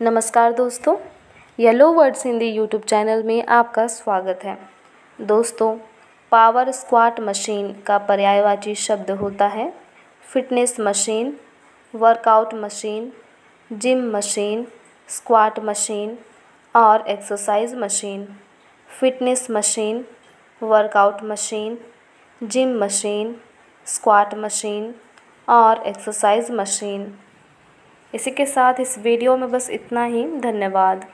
नमस्कार दोस्तों yellow words Hindi YouTube channel में आपका स्वागत है। दोस्तों पावर स्क्वाट मशीन का पर्यायवाची शब्द होता है। Fitness machine workout machine gym machine squat machine और exercise machine fitness machine workout machine gym machine squat machine और एक्सरसाइज मशीन इसी के साथ इस वीडियो में बस इतना ही। धन्यवाद।